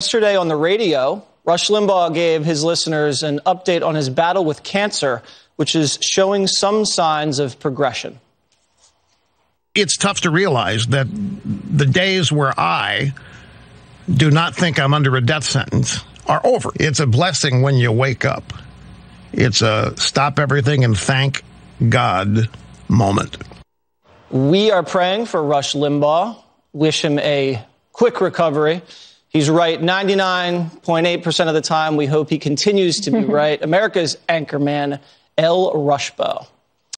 Yesterday on the radio, Rush Limbaugh gave his listeners an update on his battle with cancer, which is showing some signs of progression. It's tough to realize that the days where I do not think I'm under a death sentence are over. It's a blessing when you wake up. It's a stop everything and thank God moment. We are praying for Rush Limbaugh. Wish him a quick recovery. He's right 99.8% of the time. We hope he continues to be right. America's anchorman, El Rushbo.